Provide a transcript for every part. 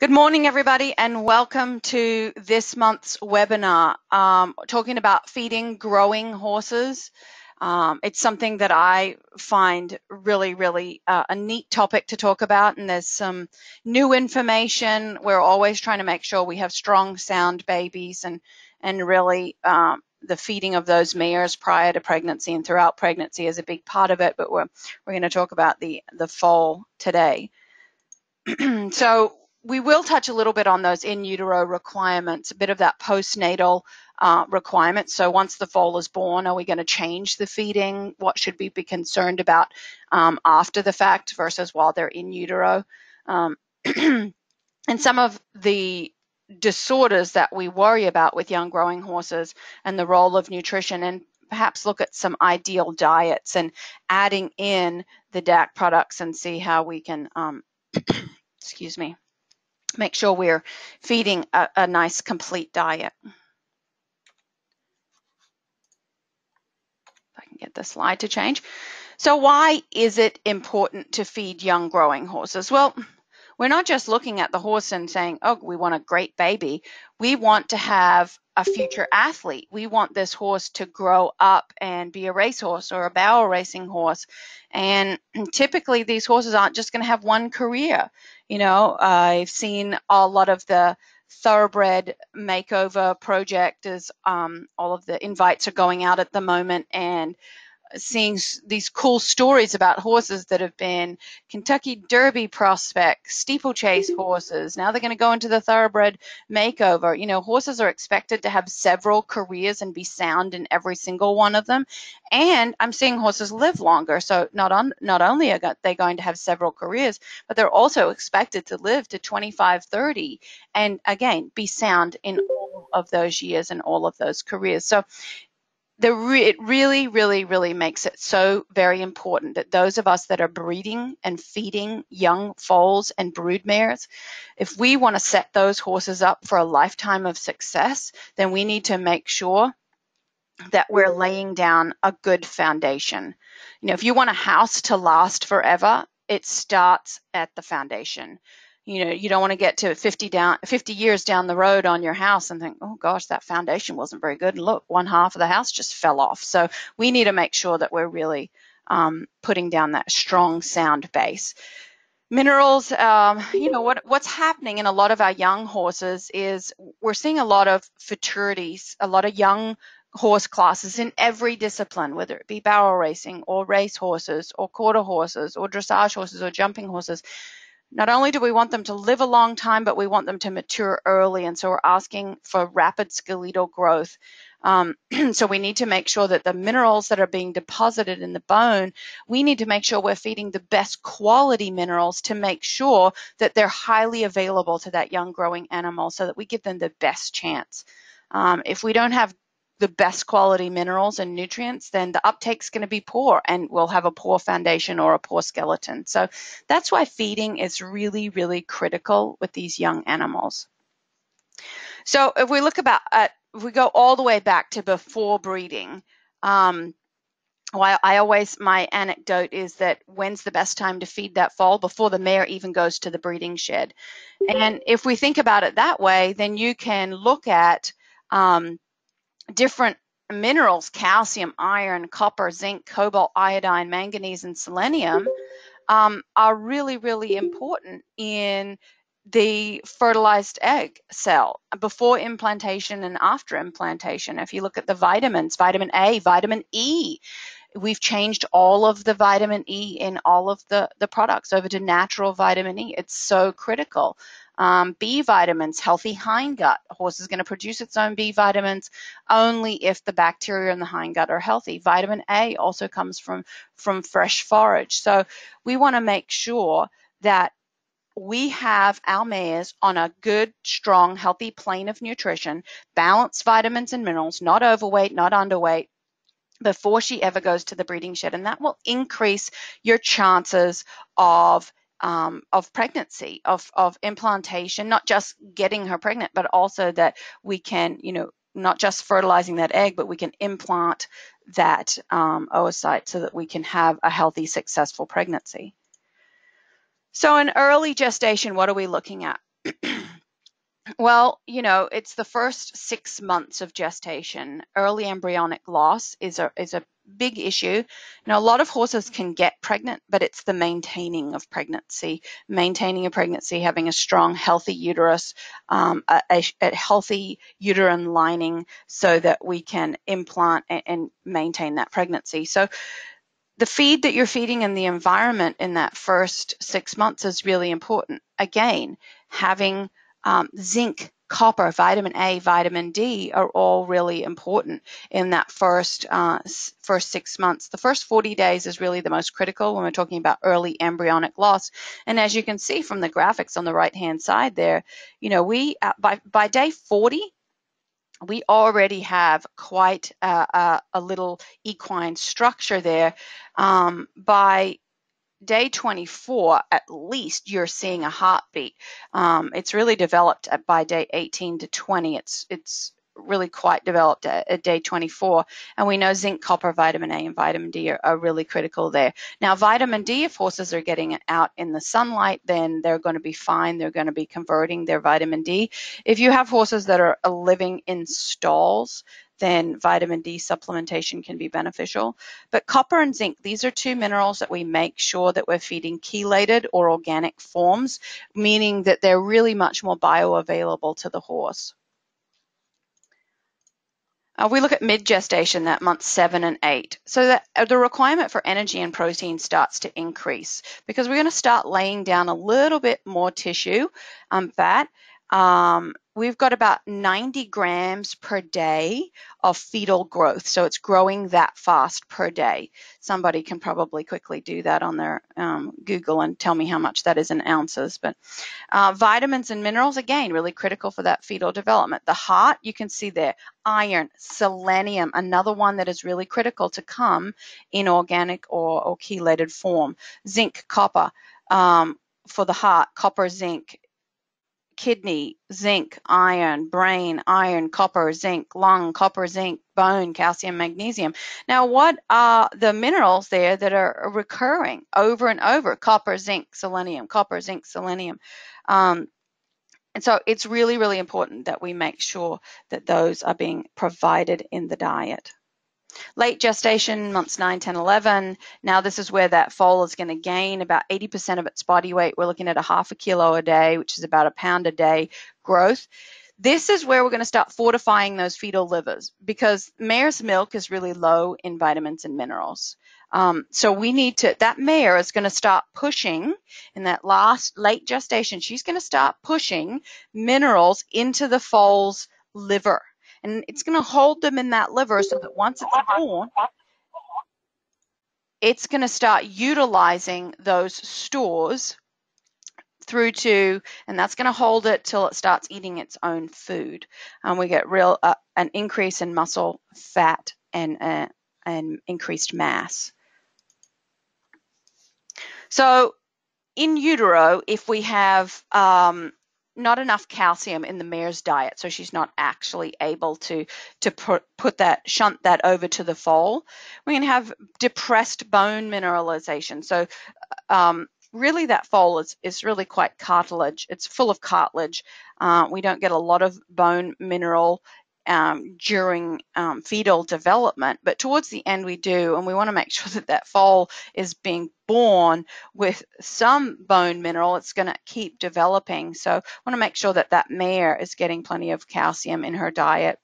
Good morning, everybody, and welcome to this month's webinar um, talking about feeding growing horses. Um, it's something that I find really, really uh, a neat topic to talk about, and there's some new information. We're always trying to make sure we have strong, sound babies, and and really um, the feeding of those mares prior to pregnancy and throughout pregnancy is a big part of it. But we're we're going to talk about the the foal today. so we will touch a little bit on those in utero requirements, a bit of that postnatal uh, requirement. So once the foal is born, are we going to change the feeding? What should we be concerned about um, after the fact versus while they're in utero? Um, and some of the disorders that we worry about with young growing horses and the role of nutrition and perhaps look at some ideal diets and adding in the DAC products and see how we can, um, excuse me, make sure we're feeding a, a nice complete diet. If I can get the slide to change. So why is it important to feed young growing horses? Well, we're not just looking at the horse and saying, oh, we want a great baby. We want to have a future athlete. We want this horse to grow up and be a racehorse or a barrel racing horse. And typically, these horses aren't just going to have one career. You know, I've seen a lot of the thoroughbred makeover project as um, all of the invites are going out at the moment and seeing these cool stories about horses that have been Kentucky Derby prospects, steeplechase mm-hmm. horses. Now they're going to go into the thoroughbred makeover. You know, horses are expected to have several careers and be sound in every single one of them. And I'm seeing horses live longer. So not on not only are they going to have several careers, but they're also expected to live to 25, 30, and again be sound in all of those years and all of those careers. So re- it really, really, really makes it so very important that those of us that are breeding and feeding young foals and brood mares, if we want to set those horses up for a lifetime of success, then we need to make sure that we're laying down a good foundation. You know, if you want a house to last forever, it starts at the foundation you know you don't want to get to 50 down 50 years down the road on your house and think oh gosh that foundation wasn't very good. And look one half of the house just fell off. So we need to make sure that we're really um, putting down that strong sound base. Minerals um, you know what what's happening in a lot of our young horses is we're seeing a lot of futurities a lot of young horse classes in every discipline, whether it be barrel racing or race horses or quarter horses or dressage horses or jumping horses not only do we want them to live a long time, but we want them to mature early. And so we're asking for rapid skeletal growth. Um, so we need to make sure that the minerals that are being deposited in the bone, we need to make sure we're feeding the best quality minerals to make sure that they're highly available to that young growing animal so that we give them the best chance. Um, if we don't have the best quality minerals and nutrients, then the uptake's going to be poor and we'll have a poor foundation or a poor skeleton. So that's why feeding is really, really critical with these young animals. So if we look about at, if we go all the way back to before breeding, um, well, I always, my anecdote is that when's the best time to feed that foal before the mare even goes to the breeding shed. And if we think about it that way, then you can look at um, different minerals calcium, iron, copper, zinc, cobalt, iodine, manganese, and selenium um, are really, really important in the fertilized egg cell before implantation and after implantation. If you look at the vitamins, vitamin A, vitamin E, we've changed all of the vitamin E in all of the, the products over to natural vitamin E. It's so critical. Um, B vitamins, healthy hindgut. A horse is going to produce its own B vitamins only if the bacteria in the hindgut are healthy. Vitamin A also comes from, from fresh forage. So we want to make sure that we have our mares on a good, strong, healthy plane of nutrition, balanced vitamins and minerals, not overweight, not underweight, before she ever goes to the breeding shed. And that will increase your chances of um, of pregnancy, of, of implantation, not just getting her pregnant, but also that we can, you know, not just fertilizing that egg, but we can implant that um, oocyte so that we can have a healthy, successful pregnancy. So in early gestation, what are we looking at? Well, you know, it's the first six months of gestation. Early embryonic loss is a is a big issue. Now, a lot of horses can get pregnant, but it's the maintaining of pregnancy, maintaining a pregnancy, having a strong, healthy uterus, um, a, a, a, healthy uterine lining, so that we can implant and, and maintain that pregnancy. So. The feed that you're feeding and the environment in that first six months is really important. Again, having um, zinc, copper, vitamin A, vitamin D are all really important in that first uh, first six months. The first 40 days is really the most critical when we're talking about early embryonic loss. And as you can see from the graphics on the right hand side there, you know we uh, by by day 40 we already have quite a, a, a little equine structure there. Um, by day 24, at least you're seeing a heartbeat. Um, it's really developed by day 18 to 20. It's it's really quite developed at, at, day 24. And we know zinc, copper, vitamin A, and vitamin D are, are, really critical there. Now, vitamin D, if horses are getting out in the sunlight, then they're going to be fine. They're going to be converting their vitamin D. If you have horses that are living in stalls, then vitamin D supplementation can be beneficial. But copper and zinc, these are two minerals that we make sure that we're feeding chelated or organic forms, meaning that they're really much more bioavailable to the horse. Uh, we look at mid-gestation, that month seven and eight. So that uh, the requirement for energy and protein starts to increase because we're going to start laying down a little bit more tissue, um, fat, um, we've got about 90 grams per day of fetal growth. So it's growing that fast per day. Somebody can probably quickly do that on their um, Google and tell me how much that is in ounces. But uh, vitamins and minerals, again, really critical for that fetal development. The heart, you can see there, iron, selenium, another one that is really critical to come in organic or, or chelated form. Zinc, copper. Um, for the heart, copper, zinc, kidney, zinc, iron, brain, iron, copper, zinc, lung, copper, zinc, bone, calcium, magnesium. Now, what are the minerals there that are recurring over and over? Copper, zinc, selenium, copper, zinc, selenium. Um, and so it's really, really important that we make sure that those are being provided in the diet. Late gestation, months 9, 10, 11. Now this is where that foal is going to gain about 80% of its body weight. We're looking at a half a kilo a day, which is about a pound a day growth. This is where we're going to start fortifying those fetal livers because mare's milk is really low in vitamins and minerals. Um, so we need to, that mare is going to start pushing in that last late gestation, she's going to start pushing minerals into the foal's liver and it's going to hold them in that liver so that once it's born, it's going to start utilizing those stores through to, and that's going to hold it till it starts eating its own food. And we get real uh, an increase in muscle fat and uh, and increased mass. So in utero, if we have um, not enough calcium in the mare's diet, so she's not actually able to to put put that shunt that over to the foal. We can have depressed bone mineralization. So um, really, that foal is is really quite cartilage. It's full of cartilage. Uh, we don't get a lot of bone mineral um, during um, fetal development, but towards the end we do, and we want to make sure that that foal is being born with some bone mineral. It's going to keep developing, so I want to make sure that that mare is getting plenty of calcium in her diet.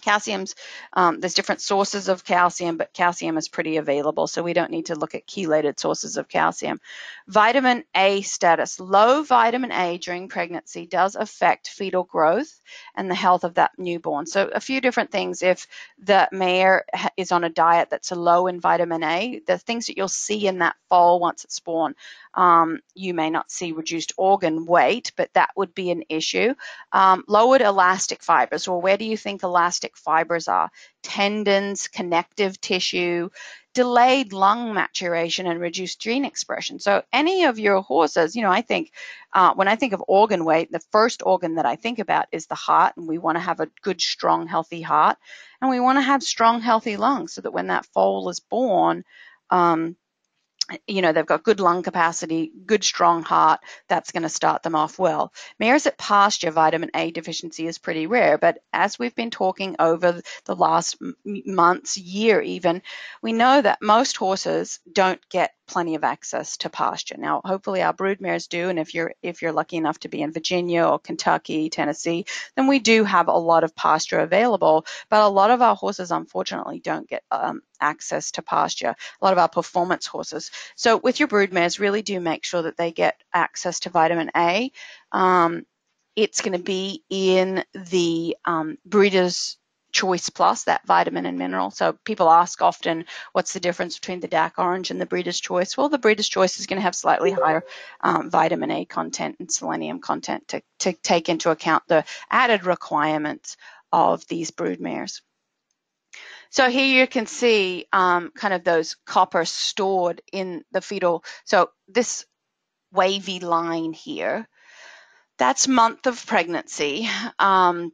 Calcium's, um, there's different sources of calcium, but calcium is pretty available, so we don't need to look at chelated sources of calcium. Vitamin A status. Low vitamin A during pregnancy does affect fetal growth and the health of that newborn. So, a few different things. If the mare is on a diet that's low in vitamin A, the things that you'll see in that foal once it's born um, you may not see reduced organ weight, but that would be an issue. Um, lowered elastic fibers, or where do you think elastic fibers are? Tendons, connective tissue, delayed lung maturation, and reduced gene expression. So, any of your horses, you know, I think uh, when I think of organ weight, the first organ that I think about is the heart, and we want to have a good, strong, healthy heart, and we want to have strong, healthy lungs so that when that foal is born, um, you know, they've got good lung capacity, good strong heart, that's going to start them off well. Mares at pasture vitamin A deficiency is pretty rare, but as we've been talking over the last months, year even, we know that most horses don't get plenty of access to pasture. Now, hopefully our brood mares do, and if you're if you're lucky enough to be in Virginia or Kentucky, Tennessee, then we do have a lot of pasture available. But a lot of our horses, unfortunately, don't get um, access to pasture. A lot of our performance horses. So with your brood mares, really do make sure that they get access to vitamin A. Um, it's going to be in the um, breeder's Choice Plus, that vitamin and mineral. So people ask often, what's the difference between the dark orange and the Breeder's Choice? Well, the Breeder's Choice is going to have slightly higher um, vitamin A content and selenium content to, to take into account the added requirements of these brood mares. So here you can see um, kind of those copper stored in the fetal. So this wavy line here, that's month of pregnancy. Um,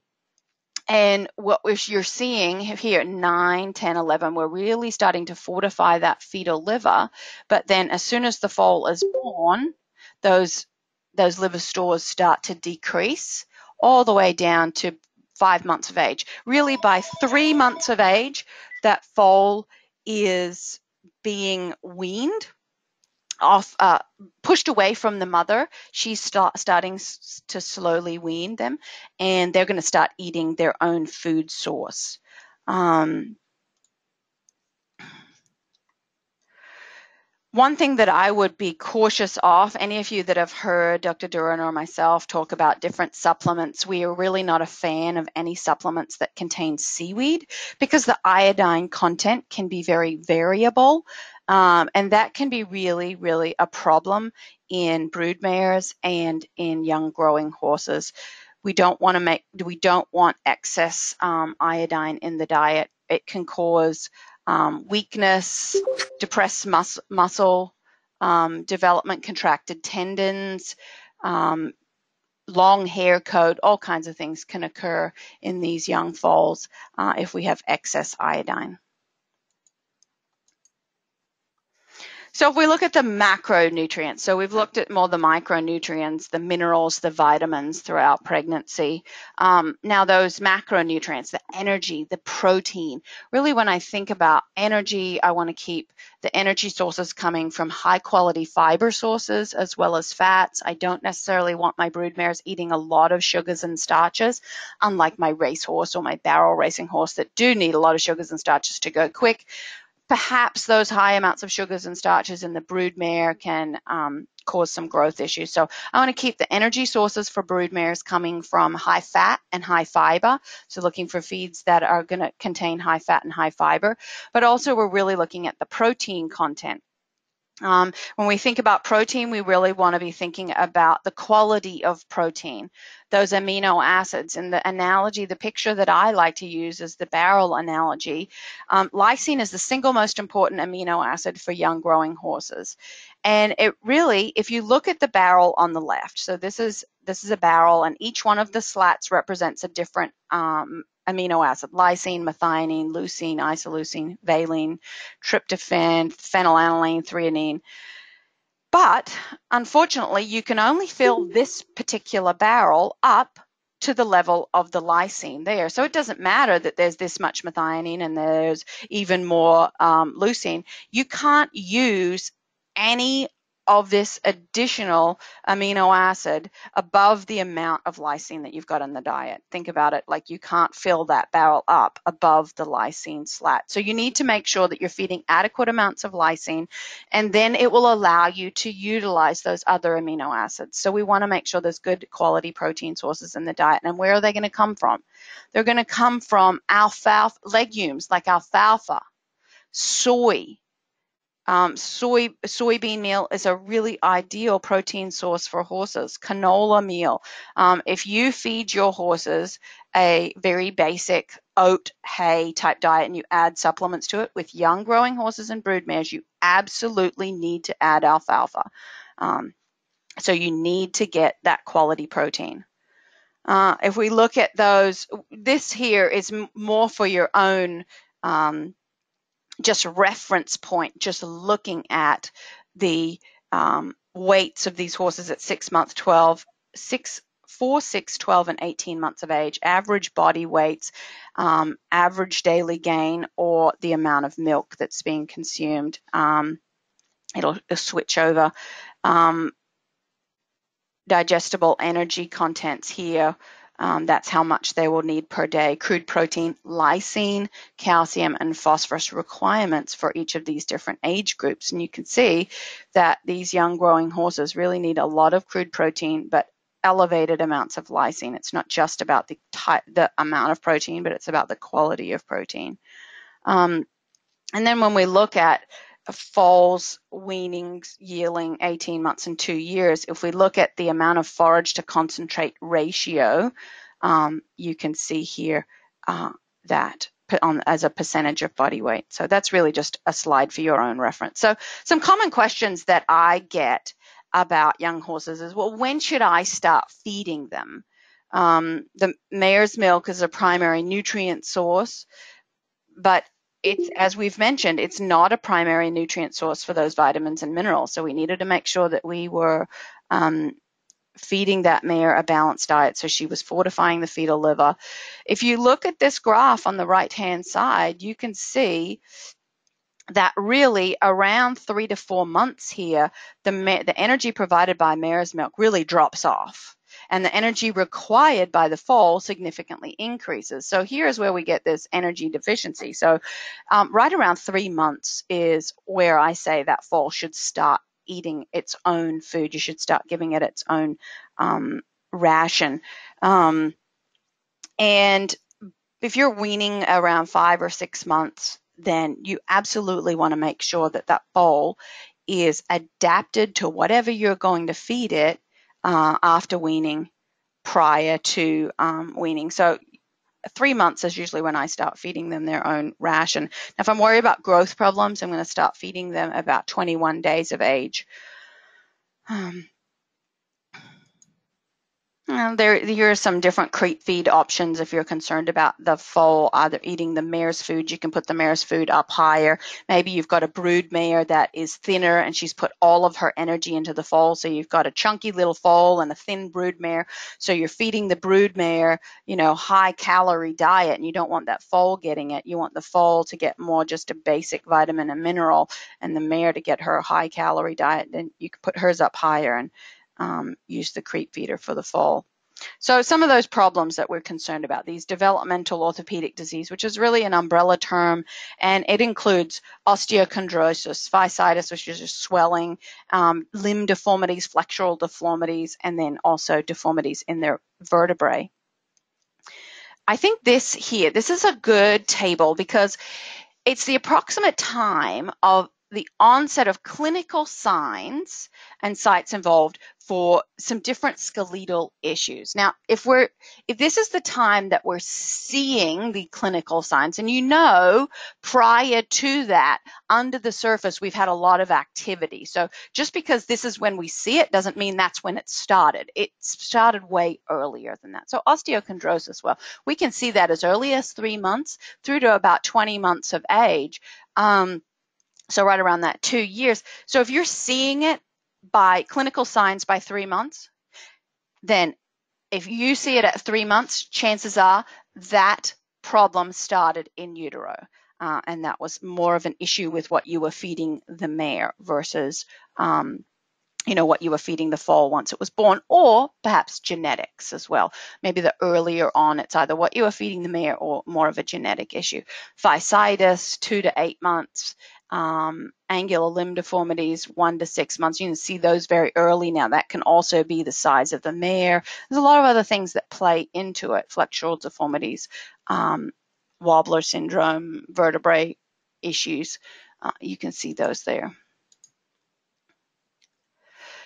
and what you're seeing here, 9, 10, 11, we're really starting to fortify that fetal liver. But then as soon as the foal is born, those, those liver stores start to decrease all the way down to five months of age. Really, by three months of age, that foal is being weaned off uh, pushed away from the mother she's start, starting to slowly wean them and they're going to start eating their own food source um, one thing that I would be cautious of, any of you that have heard Dr. Duran or myself talk about different supplements, we are really not a fan of any supplements that contain seaweed because the iodine content can be very variable. Um, and that can be really, really a problem in brood mares and in young growing horses. We don't want to make, we don't want excess um, iodine in the diet. It can cause um, weakness, depressed mus- muscle um, development, contracted tendons, um, long hair coat, all kinds of things can occur in these young foals uh, if we have excess iodine. So if we look at the macronutrients, so we've looked at more the micronutrients, the minerals, the vitamins throughout pregnancy. Um, now those macronutrients, the energy, the protein, really when I think about energy, I want to keep the energy sources coming from high quality fiber sources as well as fats. I don't necessarily want my brood mares eating a lot of sugars and starches, unlike my racehorse or my barrel racing horse that do need a lot of sugars and starches to go quick perhaps those high amounts of sugars and starches in the brood mare can um, cause some growth issues. So I want to keep the energy sources for brood mares coming from high fat and high fiber. So looking for feeds that are going to contain high fat and high fiber. But also we're really looking at the protein content. Um, when we think about protein, we really want to be thinking about the quality of protein, those amino acids. And the analogy, the picture that I like to use is the barrel analogy. Um, lysine is the single most important amino acid for young growing horses. And it really, if you look at the barrel on the left, so this is this is a barrel, and each one of the slats represents a different um, amino acid lysine, methionine, leucine, isoleucine, valine, tryptophan, phenylalanine, threonine. But unfortunately, you can only fill this particular barrel up to the level of the lysine there. So it doesn't matter that there's this much methionine and there's even more um, leucine. You can't use any of this additional amino acid above the amount of lysine that you've got in the diet. Think about it like you can't fill that barrel up above the lysine slat. So you need to make sure that you're feeding adequate amounts of lysine and then it will allow you to utilize those other amino acids. So we want to make sure there's good quality protein sources in the diet. And where are they going to come from? They're going to come from alfalfa legumes like alfalfa, soy, um, soy soybean meal is a really ideal protein source for horses. Canola meal. Um, if you feed your horses a very basic oat hay type diet and you add supplements to it with young growing horses and brood mares, you absolutely need to add alfalfa. Um, so you need to get that quality protein. Uh, if we look at those, this here is more for your own um, just reference point, just looking at the um, weights of these horses at six months, 12, six, four, six, 12, and 18 months of age, average body weights, um, average daily gain, or the amount of milk that's being consumed. Um, it'll, it'll, switch over. Um, digestible energy contents here um, that's how much they will need per day. Crude protein, lysine, calcium, and phosphorus requirements for each of these different age groups. And you can see that these young growing horses really need a lot of crude protein, but elevated amounts of lysine. It's not just about the type, the amount of protein, but it's about the quality of protein. Um, and then when we look at foals, weanlings, yearling 18 months and two years, if we look at the amount of forage to concentrate ratio, um, you can see here uh, that on, as a percentage of body weight. So that's really just a slide for your own reference. So some common questions that I get about young horses is, well, when should I start feeding them? Um, the mare's milk is a primary nutrient source, but it's as we've mentioned, it's not a primary nutrient source for those vitamins and minerals. So we needed to make sure that we were um, feeding that mare a balanced diet. So she was fortifying the fetal liver. If you look at this graph on the right hand side, you can see that really around three to four months here, the, the energy provided by mare's milk really drops off and the energy required by the fall significantly increases. So here's where we get this energy deficiency. So um, right around three months is where I say that fall should start eating its own food. You should start giving it its own um, ration. Um, and if you're weaning around five or six months, then you absolutely want to make sure that that foal is adapted to whatever you're going to feed it uh, after weaning prior to um, weaning. So three months is usually when I start feeding them their own ration. Now, if I'm worried about growth problems, I'm going to start feeding them about 21 days of age. Um, there, here are some different creep feed options if you're concerned about the foal either eating the mare's food. You can put the mare's food up higher. Maybe you've got a brood mare that is thinner and she's put all of her energy into the foal. So you've got a chunky little foal and a thin brood mare. So you're feeding the brood mare, you know, high calorie diet and you don't want that foal getting it. You want the foal to get more just a basic vitamin and mineral and the mare to get her high calorie diet. Then you can put hers up higher and um, use the creep feeder for the fall. So some of those problems that we're concerned about, these developmental orthopedic disease, which is really an umbrella term, and it includes osteochondrosis, physitis, which is just swelling, um, limb deformities, flexural deformities, and then also deformities in their vertebrae. I think this here, this is a good table because it's the approximate time of the onset of clinical signs and sites involved for some different skeletal issues. Now, if we're if this is the time that we're seeing the clinical signs and you know prior to that under the surface we've had a lot of activity. So just because this is when we see it doesn't mean that's when it started. It started way earlier than that. So osteochondrosis, well, we can see that as early as 3 months through to about 20 months of age. Um, so right around that two years. So if you're seeing it by clinical signs by three months, then if you see it at three months, chances are that problem started in utero. Uh, and that was more of an issue with what you were feeding the mare versus, um, you know, what you were feeding the foal once it was born, or perhaps genetics as well. Maybe the earlier on, it's either what you were feeding the mare or more of a genetic issue. Physitis, two to eight months, um, angular limb deformities, one to six months. You can see those very early now. That can also be the size of the mare. There's a lot of other things that play into it, flexural deformities, um, wobbler syndrome, vertebrae issues. Uh, you can see those there.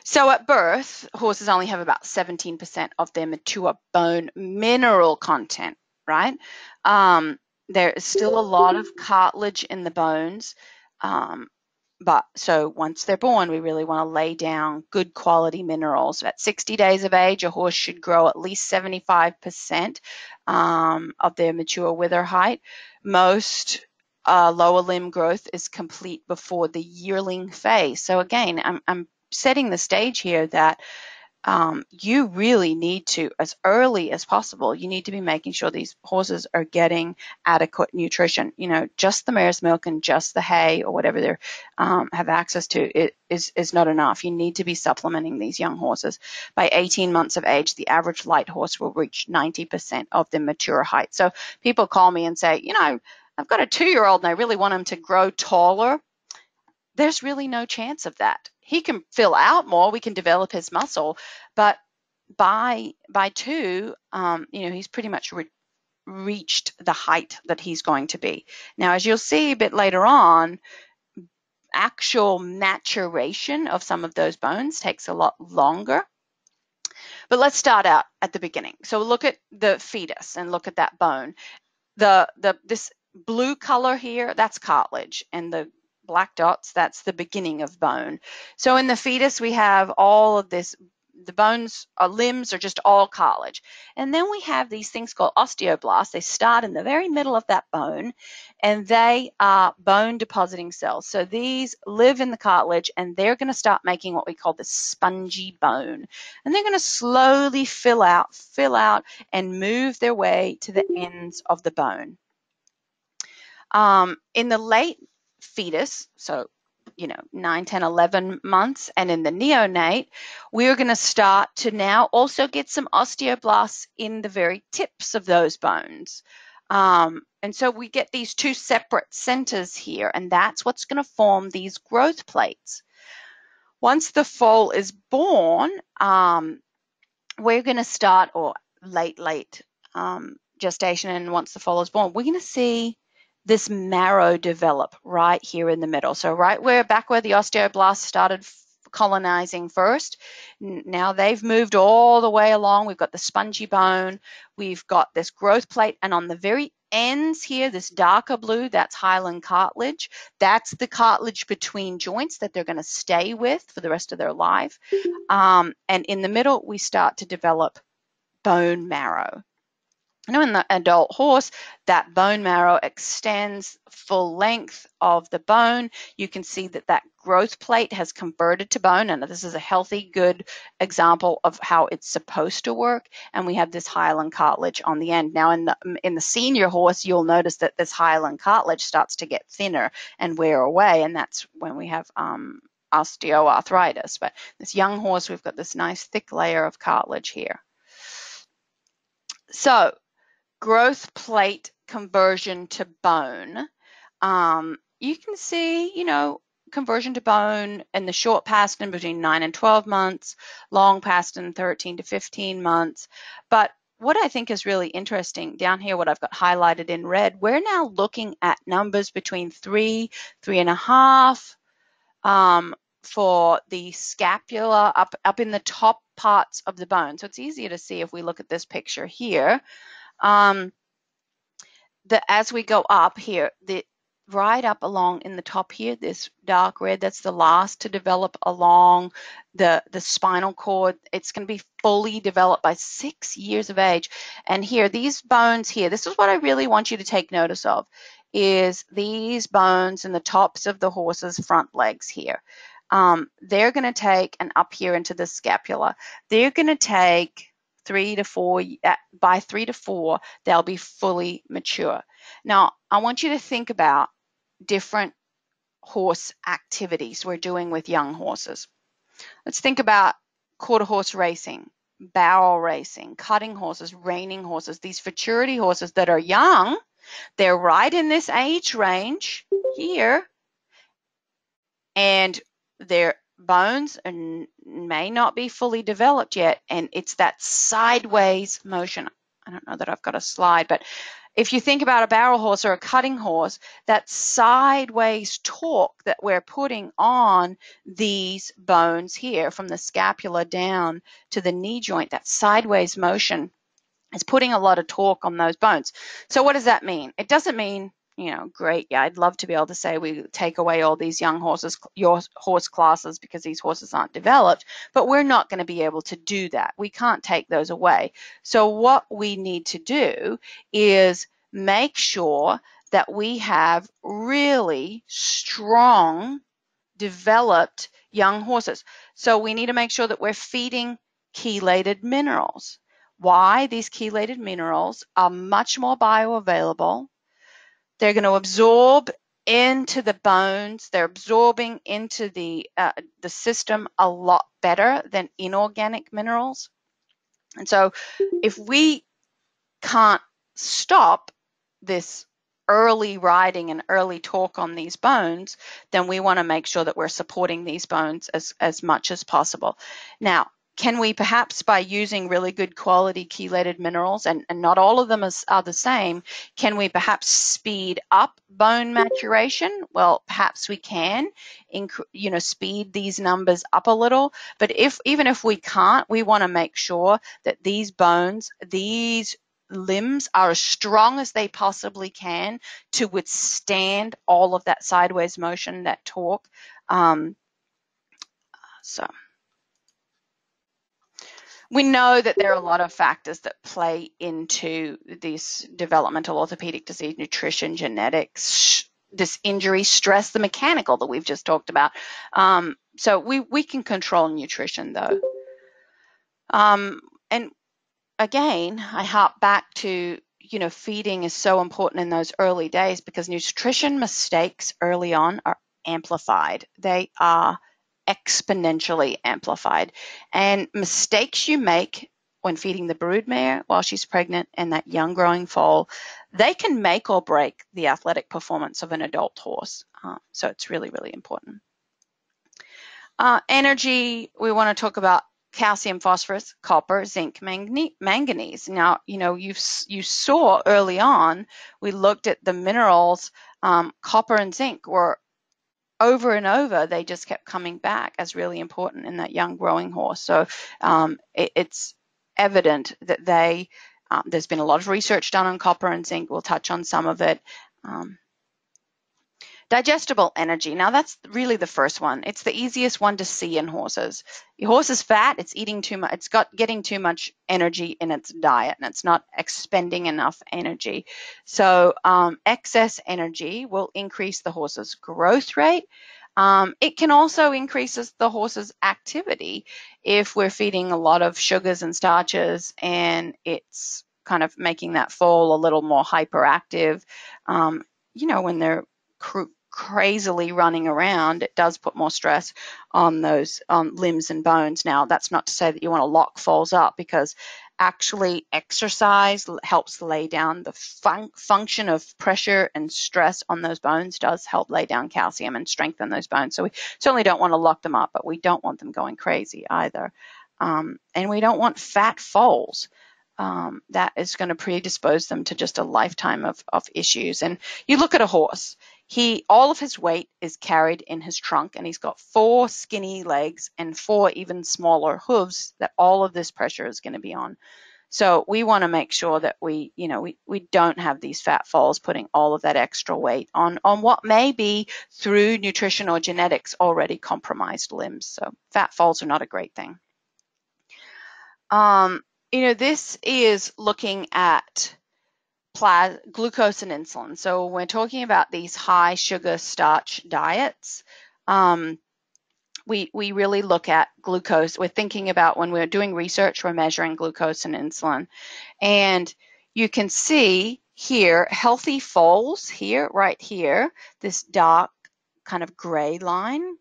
So at birth, horses only have about 17% of their mature bone mineral content, right? Um, there is still a lot of cartilage in the bones. Um, but so once they're born, we really want to lay down good quality minerals. At 60 days of age, a horse should grow at least 75% um, of their mature wither height. Most uh, lower limb growth is complete before the yearling phase. So again, I'm, I'm setting the stage here that um, you really need to, as early as possible, you need to be making sure these horses are getting adequate nutrition. You know, just the mare's milk and just the hay or whatever they um, have access to is, is not enough. You need to be supplementing these young horses. By 18 months of age, the average light horse will reach 90% of their mature height. So people call me and say, you know, I've got a two year old and I really want him to grow taller. There's really no chance of that he can fill out more. We can develop his muscle, but by by two, um, you know, he's pretty much re- reached the height that he's going to be. Now, as you'll see a bit later on, actual maturation of some of those bones takes a lot longer. But let's start out at the beginning. So look at the fetus and look at that bone. The the this blue color here, that's cartilage, and the black dots, that's the beginning of bone. So in the fetus, we have all of this, the bones, uh, limbs are just all cartilage. And then we have these things called osteoblasts. They start in the very middle of that bone, and they are bone depositing cells. So these live in the cartilage, and they're going to start making what we call the spongy bone. And they're going to slowly fill out, fill out, and move their way to the ends of the bone. Um, in the late fetus, so you know, 9, 10, 11 months, and in the neonate, we're going to start to now also get some osteoblasts in the very tips of those bones. Um, and so we get these two separate centers here, and that's what's going to form these growth plates. Once the foal is born, um, we're going to start, or late, late um, gestation, and once the foal is born, we're going to see this marrow develop right here in the middle. So right where back where the osteoblasts started colonizing first. Now they've moved all the way along. We've got the spongy bone, we've got this growth plate, and on the very ends here, this darker blue, that's hyaline cartilage. That's the cartilage between joints that they're going to stay with for the rest of their life. Um, and in the middle, we start to develop bone marrow. Now, in the adult horse, that bone marrow extends full length of the bone. You can see that that growth plate has converted to bone, and this is a healthy, good example of how it's supposed to work. And we have this hyaline cartilage on the end. Now, in the in the senior horse, you'll notice that this hyaline cartilage starts to get thinner and wear away, and that's when we have um, osteoarthritis. But this young horse, we've got this nice thick layer of cartilage here. So growth plate conversion to bone, um, you can see, you know, conversion to bone in the short pastern between 9 and 12 months, long pastern 13 to 15 months. But what I think is really interesting down here, what I've got highlighted in red, we're now looking at numbers between three, three and a half um, for the scapula up, up in the top parts of the bone. So it's easier to see if we look at this picture here. Um, the as we go up here, the right up along in the top here, this dark red, that's the last to develop along the, the spinal cord. It's going to be fully developed by six years of age. And here, these bones here, this is what I really want you to take notice of, is these bones in the tops of the horse's front legs here. Um, they're going to take, and up here into the scapula, they're going to take three to four, uh, by three to four, they'll be fully mature. Now, I want you to think about different horse activities we're doing with young horses. Let's think about quarter horse racing, barrel racing, cutting horses, reining horses, these futurity horses that are young. They're right in this age range here, and they're bones and may not be fully developed yet, and it's that sideways motion. I don't know that I've got a slide, but if you think about a barrel horse or a cutting horse, that sideways torque that we're putting on these bones here from the scapula down to the knee joint, that sideways motion is putting a lot of torque on those bones. So what does that mean? It doesn't mean you know, great. Yeah, I'd love to be able to say we take away all these young horses, your horse classes because these horses aren't developed, but we're not going to be able to do that. We can't take those away. So what we need to do is make sure that we have really strong, developed young horses. So we need to make sure that we're feeding chelated minerals. Why? These chelated minerals are much more bioavailable. They're going to absorb into the bones. They're absorbing into the uh, the system a lot better than inorganic minerals. And so, if we can't stop this early riding and early torque on these bones, then we want to make sure that we're supporting these bones as, as much as possible. Now, can we perhaps by using really good quality chelated minerals and, and not all of them is, are the same can we perhaps speed up bone maturation? Well perhaps we can inc- you know speed these numbers up a little. But if even if we can't we want to make sure that these bones these limbs are as strong as they possibly can to withstand all of that sideways motion that torque. Um, so we know that there are a lot of factors that play into this developmental orthopedic disease, nutrition, genetics, this injury, stress, the mechanical that we've just talked about. Um, so we, we can control nutrition though. Um, and again, I harp back to, you know, feeding is so important in those early days because nutrition mistakes early on are amplified. They are exponentially amplified. And mistakes you make when feeding the broodmare while she's pregnant and that young growing foal, they can make or break the athletic performance of an adult horse. Uh, so it's really, really important. Uh, energy, we want to talk about calcium, phosphorus, copper, zinc, manganese. Now, you know, you you saw early on, we looked at the minerals, um, copper and zinc were over and over, they just kept coming back as really important in that young growing horse. So um, it, it's evident that they, um, there's been a lot of research done on copper and zinc. We'll touch on some of it. Um, digestible energy. Now that's really the first one. It's the easiest one to see in horses. Your horse is fat. It's eating too much. It's got getting too much energy in its diet, and it's not expending enough energy. So um, excess energy will increase the horse's growth rate. Um, it can also increase the horse's activity if we're feeding a lot of sugars and starches, and it's kind of making that foal a little more hyperactive. Um, you know, when they're crazily running around, it does put more stress on those um, limbs and bones. Now, that's not to say that you want to lock foals up because actually exercise helps lay down the fun- function of pressure and stress on those bones does help lay down calcium and strengthen those bones. So we certainly don't want to lock them up, but we don't want them going crazy either. Um, and we don't want fat foals. Um, that is going to predispose them to just a lifetime of, of issues. And you look at a horse, he all of his weight is carried in his trunk and he's got four skinny legs and four even smaller hooves that all of this pressure is going to be on. So we want to make sure that we, you know, we, we don't have these fat falls putting all of that extra weight on, on what may be through nutrition or genetics already compromised limbs. So fat falls are not a great thing. Um, you know, this is looking at glucose and insulin. So we're talking about these high sugar starch diets, um, we we really look at glucose. We're thinking about when we're doing research, we're measuring glucose and insulin, and you can see here healthy foals here, right here, this dark kind of gray line.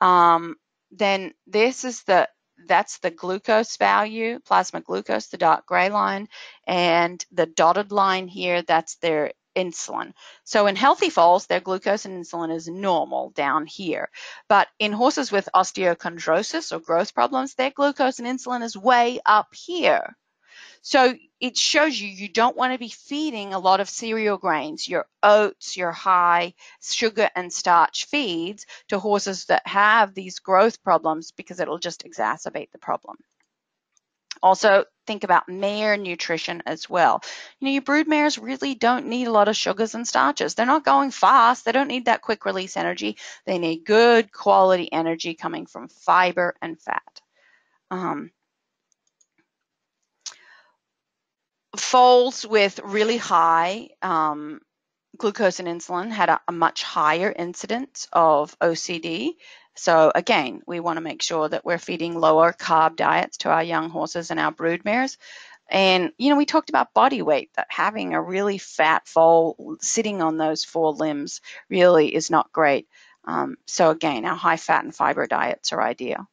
Um, then this is the that's the glucose value, plasma glucose, the dark gray line, and the dotted line here, that's their insulin. So in healthy foals, their glucose and insulin is normal down here. But in horses with osteochondrosis or growth problems, their glucose and insulin is way up here. So it shows you you don't want to be feeding a lot of cereal grains, your oats, your high sugar and starch feeds to horses that have these growth problems because it'll just exacerbate the problem. Also, think about mare nutrition as well. You know, your brood mares really don't need a lot of sugars and starches. They're not going fast. They don't need that quick release energy. They need good quality energy coming from fiber and fat. Um, foals with really high um, glucose and insulin had a, a much higher incidence of OCD. So again, we want to make sure that we're feeding lower carb diets to our young horses and our brood mares. And, you know, we talked about body weight, that having a really fat foal sitting on those four limbs really is not great. Um, so again, our high fat and fiber diets are ideal.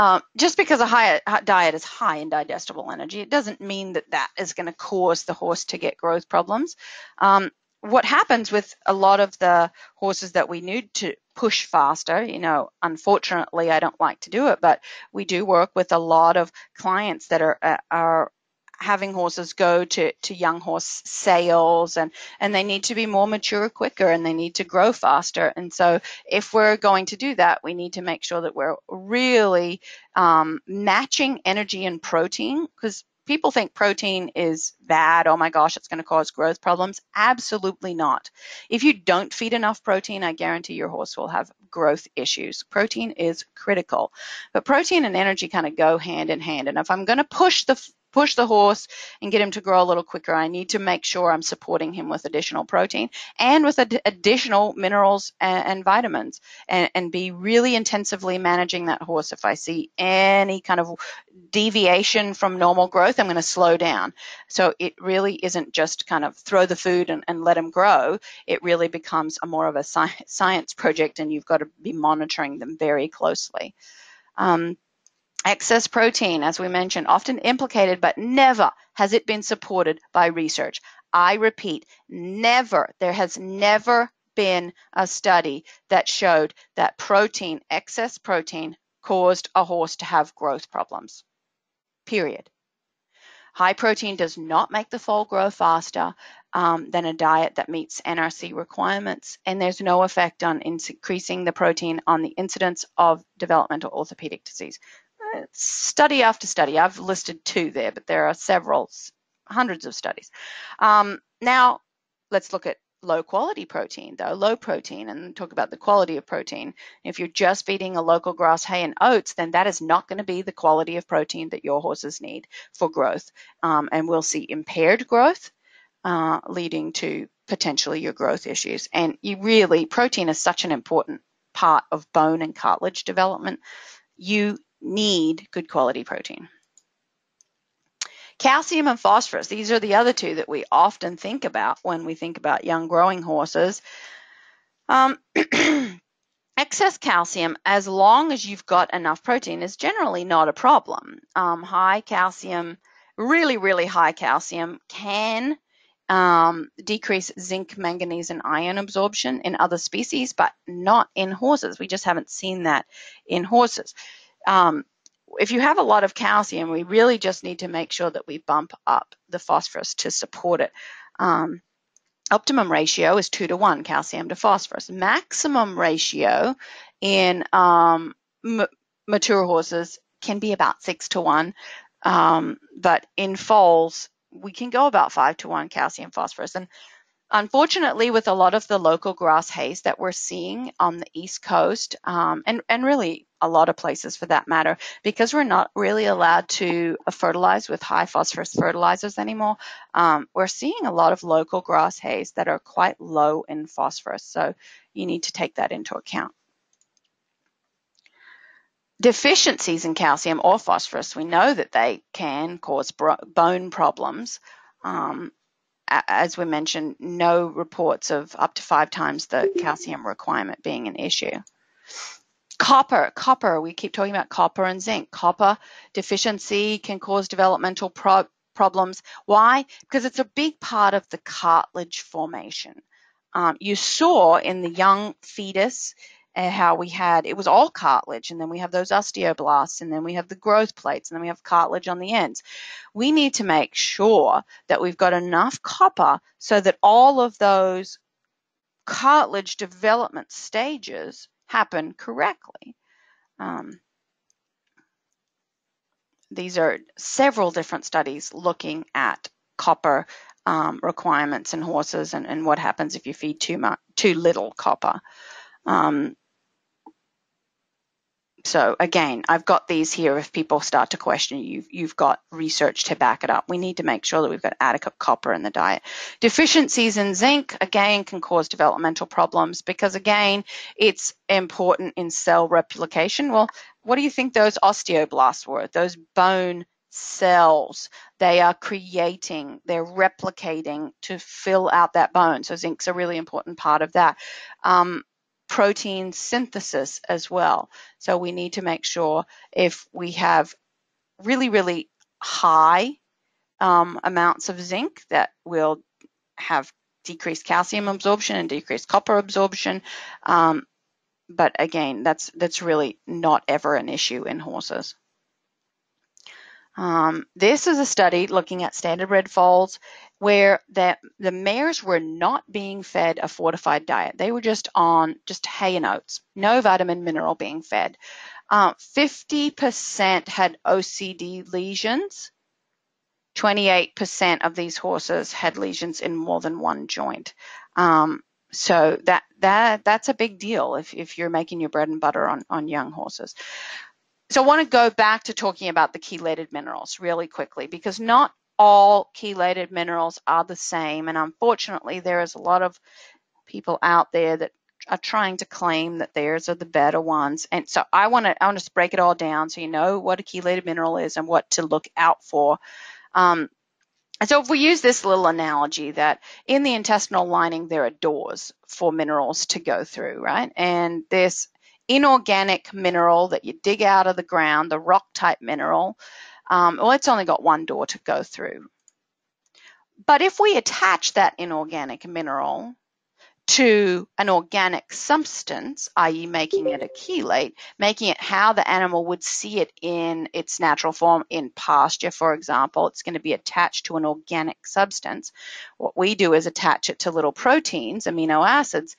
Um, just because a high diet is high in digestible energy, it doesn't mean that that is going to cause the horse to get growth problems. Um, what happens with a lot of the horses that we need to push faster, you know, unfortunately, I don't like to do it, but we do work with a lot of clients that are uh, are having horses go to, to young horse sales and, and they need to be more mature quicker and they need to grow faster. And so if we're going to do that, we need to make sure that we're really um, matching energy and protein because people think protein is bad. Oh my gosh, it's going to cause growth problems. Absolutely not. If you don't feed enough protein, I guarantee your horse will have growth issues. Protein is critical, but protein and energy kind of go hand in hand. And if I'm going to push the push the horse and get him to grow a little quicker, I need to make sure I'm supporting him with additional protein and with ad- additional minerals and, and vitamins and, and, be really intensively managing that horse. If I see any kind of deviation from normal growth, I'm going to slow down. So it really isn't just kind of throw the food and, and let him grow. It really becomes a more of a sci- science project and you've got to be monitoring them very closely. Um, Excess protein, as we mentioned, often implicated, but never has it been supported by research. I repeat, never, there has never been a study that showed that protein, excess protein, caused a horse to have growth problems. Period. High protein does not make the foal grow faster um, than a diet that meets NRC requirements, and there's no effect on increasing the protein on the incidence of developmental orthopedic disease study after study. I've listed two there, but there are several, hundreds of studies. Um, now, let's look at low quality protein, though, low protein, and talk about the quality of protein. If you're just feeding a local grass hay and oats, then that is not going to be the quality of protein that your horses need for growth. Um, and we'll see impaired growth, uh, leading to potentially your growth issues. And you really, protein is such an important part of bone and cartilage development. You need good quality protein. Calcium and phosphorus, these are the other two that we often think about when we think about young growing horses. Um, excess calcium, as long as you've got enough protein, is generally not a problem. Um, high calcium, really, really high calcium, can um, decrease zinc, manganese, and iron absorption in other species, but not in horses. We just haven't seen that in horses um, if you have a lot of calcium, we really just need to make sure that we bump up the phosphorus to support it. Um, optimum ratio is two to one calcium to phosphorus. Maximum ratio in um, m- mature horses can be about six to one, um, but in foals we can go about five to one calcium phosphorus. And unfortunately, with a lot of the local grass hays that we're seeing on the East Coast, um, and, and really a lot of places for that matter, because we're not really allowed to fertilize with high phosphorus fertilizers anymore, um, we're seeing a lot of local grass hays that are quite low in phosphorus. So you need to take that into account. Deficiencies in calcium or phosphorus, we know that they can cause bone problems. Um, as we mentioned, no reports of up to five times the calcium requirement being an issue. Copper, copper, we keep talking about copper and zinc. Copper deficiency can cause developmental pro- problems. Why? Because it's a big part of the cartilage formation. Um, you saw in the young fetus uh, how we had it was all cartilage and then we have those osteoblasts and then we have the growth plates and then we have cartilage on the ends. We need to make sure that we've got enough copper so that all of those cartilage development stages happen correctly. Um, these are several different studies looking at copper um, requirements in horses and, and, what happens if you feed too much too little copper. Um, so again, I've got these here. If people start to question, you've you've got research to back it up. We need to make sure that we've got adequate copper in the diet. Deficiencies in zinc again can cause developmental problems because again, it's important in cell replication. Well, what do you think those osteoblasts were? Those bone cells. They are creating, they're replicating to fill out that bone. So zinc's a really important part of that. Um, protein synthesis as well. So we need to make sure if we have really, really high um, amounts of zinc that will have decreased calcium absorption and decreased copper absorption. Um, but again, that's that's really not ever an issue in horses. Um, this is a study looking at standardbred foals where the, the mares were not being fed a fortified diet. They were just on just hay and oats, no vitamin mineral being fed. Uh, 50% had OCD lesions. 28% of these horses had lesions in more than one joint. Um, so that that that's a big deal if, if you're making your bread and butter on, on young horses. So I want to go back to talking about the chelated minerals really quickly because not all chelated minerals are the same. And unfortunately, there is a lot of people out there that are trying to claim that theirs are the better ones. And so I want to I want to break it all down so you know what a chelated mineral is and what to look out for. Um, and so if we use this little analogy that in the intestinal lining there are doors for minerals to go through, right? And this inorganic mineral that you dig out of the ground, the rock type mineral, um, well, it's only got one door to go through. But if we attach that inorganic mineral to an organic substance, i.e., making it a chelate, making it how the animal would see it in its natural form in pasture, for example, it's going to be attached to an organic substance. What we do is attach it to little proteins, amino acids,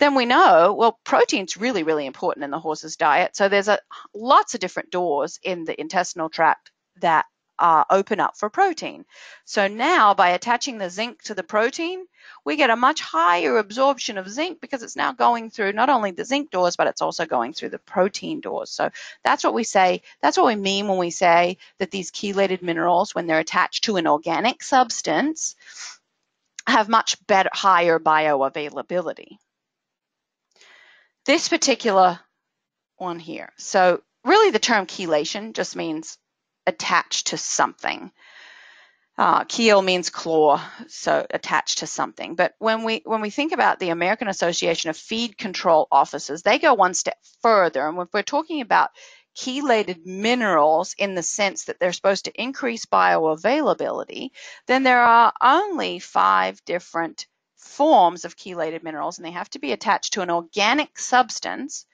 then we know, well, protein's really, really important in the horse's diet. So there's a, lots of different doors in the intestinal tract that uh, open up for protein. So now by attaching the zinc to the protein, we get a much higher absorption of zinc because it's now going through not only the zinc doors, but it's also going through the protein doors. So that's what we say, that's what we mean when we say that these chelated minerals, when they're attached to an organic substance, have much better, higher bioavailability this particular one here. So really the term chelation just means attached to something. Uh, chel means claw, so attached to something. But when we when we think about the American Association of Feed Control Officers, they go one step further. And if we're talking about chelated minerals in the sense that they're supposed to increase bioavailability, then there are only five different forms of chelated minerals, and they have to be attached to an organic substance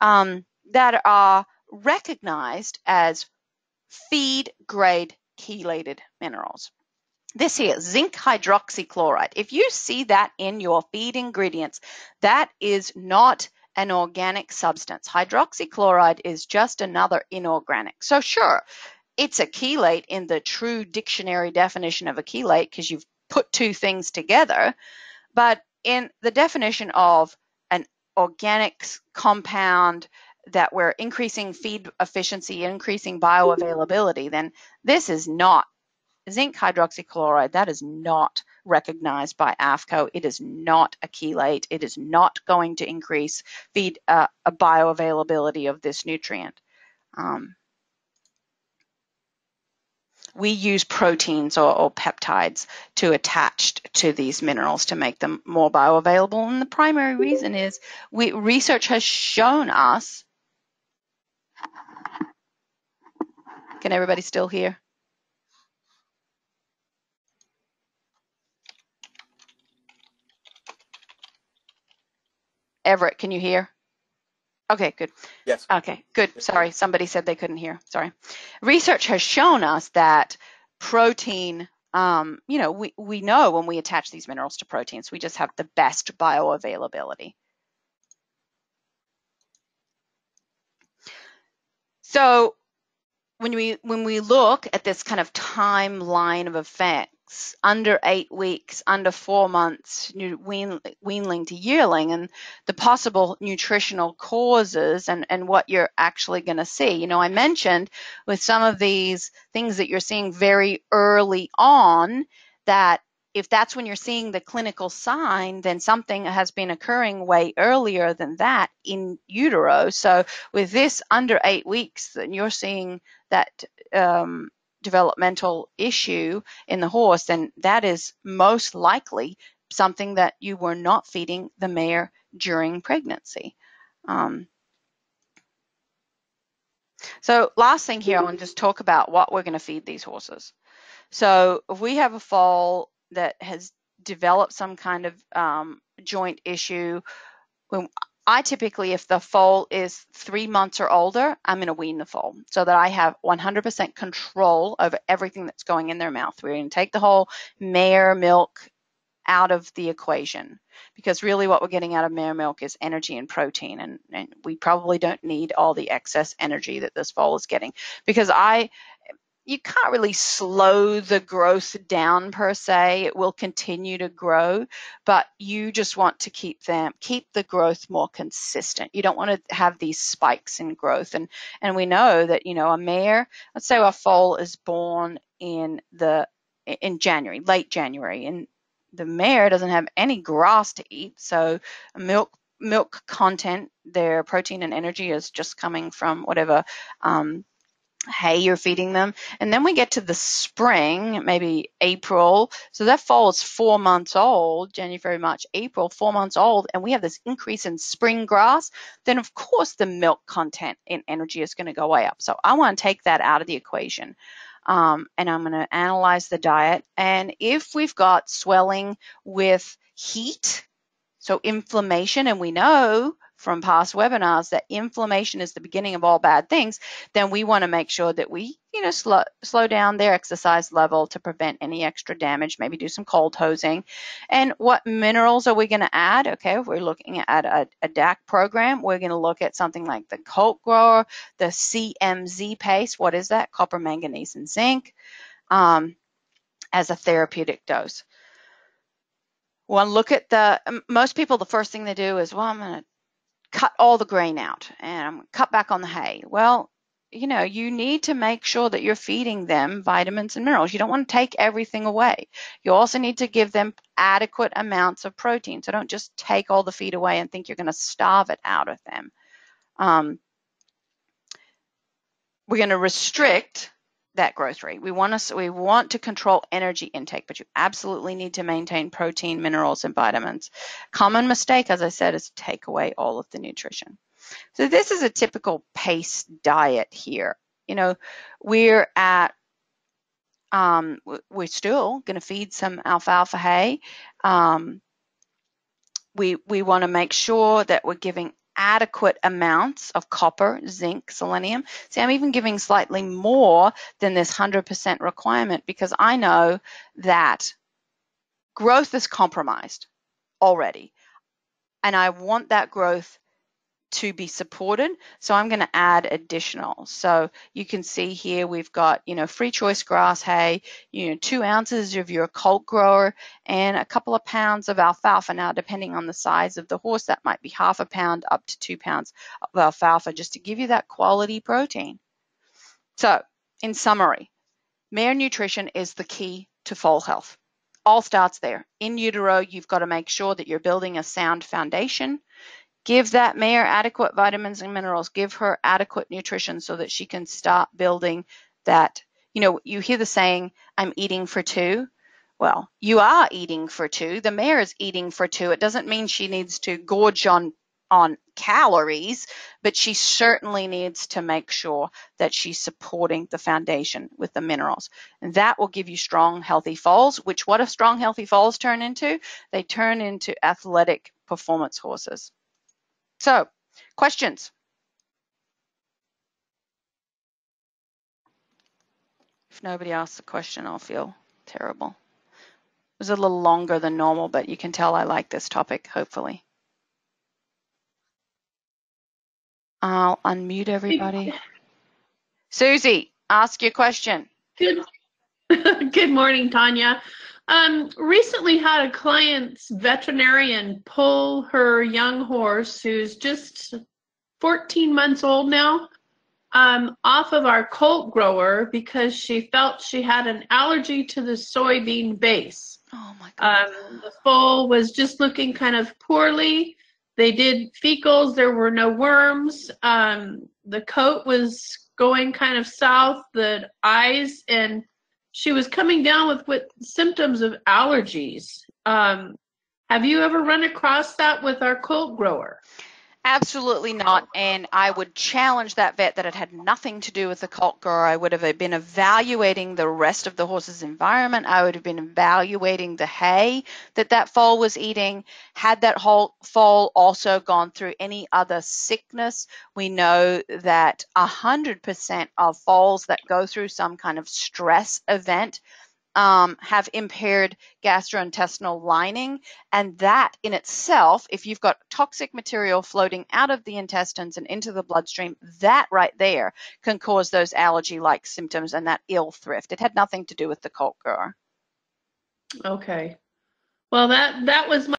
um, that are recognized as feed grade chelated minerals. This here, zinc hydroxychloride. If you see that in your feed ingredients, that is not an organic substance. Hydroxychloride is just another inorganic. So sure, it's a chelate in the true dictionary definition of a chelate because you've put two things together. But in the definition of an organic compound that we're increasing feed efficiency, increasing bioavailability, then this is not zinc hydroxychloride. That is not recognized by AAFCO. It is not a chelate. It is not going to increase feed uh, bioavailability of this nutrient. Um, we use proteins or, or, peptides to attach to these minerals to make them more bioavailable. And the primary reason is we, research has shown us. Can everybody still hear? Everett, can you hear? Okay, good. Yes. Okay, good. Sorry, somebody said they couldn't hear. Sorry. Research has shown us that protein, um, you know, we, we know when we attach these minerals to proteins, we just have the best bioavailability. So when we when we look at this kind of timeline of effects, under eight weeks, under four months, wean, weanling to yearling, and the possible nutritional causes and, and what you're actually going to see. You know, I mentioned with some of these things that you're seeing very early on that if that's when you're seeing the clinical sign, then something has been occurring way earlier than that in utero. So with this under eight weeks, then you're seeing that um, developmental issue in the horse, then that is most likely something that you were not feeding the mare during pregnancy. Um, so last thing here, I want to just talk about what we're going to feed these horses. So if we have a foal that has developed some kind of um, joint issue, when I typically, if the foal is three months or older, I'm going to wean the foal so that I have 100% control over everything that's going in their mouth. We're going to take the whole mare milk out of the equation because really what we're getting out of mare milk is energy and protein and, and we probably don't need all the excess energy that this foal is getting because I you can't really slow the growth down per se. It will continue to grow, but you just want to keep them keep the growth more consistent. You don't want to have these spikes in growth. And and we know that you know a mare, let's say a foal is born in the in January, late January, and the mare doesn't have any grass to eat, so milk milk content, their protein and energy is just coming from whatever um, hay you're feeding them. And then we get to the spring, maybe April. So that fall is four months old, January, March, April, four months old, and we have this increase in spring grass, then of course the milk content in energy is going to go way up. So I want to take that out of the equation. Um, and I'm going to analyze the diet. And if we've got swelling with heat, so inflammation, and we know from past webinars that inflammation is the beginning of all bad things, then we want to make sure that we, you know, slow, slow down their exercise level to prevent any extra damage, maybe do some cold hosing. And what minerals are we going to add? Okay, if we're looking at a, a DAC program, we're going to look at something like the Colt Grower, the CMZ paste. What is that? Copper, manganese, and zinc um, as a therapeutic dose. One look at the, most people, the first thing they do is, well, I'm going to cut all the grain out and cut back on the hay. Well, you know, you need to make sure that you're feeding them vitamins and minerals. You don't want to take everything away. You also need to give them adequate amounts of protein. So don't just take all the feed away and think you're going to starve it out of them. Um, we're going to restrict that growth rate. We want to we want to control energy intake, but you absolutely need to maintain protein, minerals, and vitamins. Common mistake, as I said, is to take away all of the nutrition. So this is a typical pace diet here. You know, we're at um, we're still going to feed some alfalfa hay. Um, we we want to make sure that we're giving adequate amounts of copper, zinc, selenium. See, I'm even giving slightly more than this 100% requirement because I know that growth is compromised already. And I want that growth to be supported. So I'm going to add additional. So you can see here we've got, you know, free choice grass hay, you know, two ounces of your Colt grower and a couple of pounds of alfalfa. Now, depending on the size of the horse, that might be half a pound up to two pounds of alfalfa just to give you that quality protein. So in summary, mare nutrition is the key to foal health. All starts there. In utero, you've got to make sure that you're building a sound foundation Give that mare adequate vitamins and minerals. Give her adequate nutrition so that she can start building that. You know, you hear the saying, I'm eating for two. Well, you are eating for two. The mare is eating for two. It doesn't mean she needs to gorge on on calories, but she certainly needs to make sure that she's supporting the foundation with the minerals. And that will give you strong, healthy foals, which what do strong, healthy foals turn into? They turn into athletic performance horses. So, questions? If nobody asks a question, I'll feel terrible. It was a little longer than normal, but you can tell I like this topic, hopefully. I'll unmute everybody. Susie, ask your question. Good. Good morning, Tanya. Um, recently had a client's veterinarian pull her young horse, who's just 14 months old now, um, off of our colt grower because she felt she had an allergy to the soybean base. Oh my God. Um, the foal was just looking kind of poorly. They did fecals. There were no worms. Um, the coat was going kind of south. The eyes and she was coming down with with symptoms of allergies. Um, have you ever run across that with our colt grower? Absolutely not. And I would challenge that vet that it had nothing to do with the colt grower. I would have been evaluating the rest of the horse's environment. I would have been evaluating the hay that that foal was eating. Had that whole foal also gone through any other sickness? We know that 100% of foals that go through some kind of stress event um, have impaired gastrointestinal lining. And that in itself, if you've got toxic material floating out of the intestines and into the bloodstream, that right there can cause those allergy like symptoms and that ill thrift. It had nothing to do with the colt grower. Okay. Well, that, that was my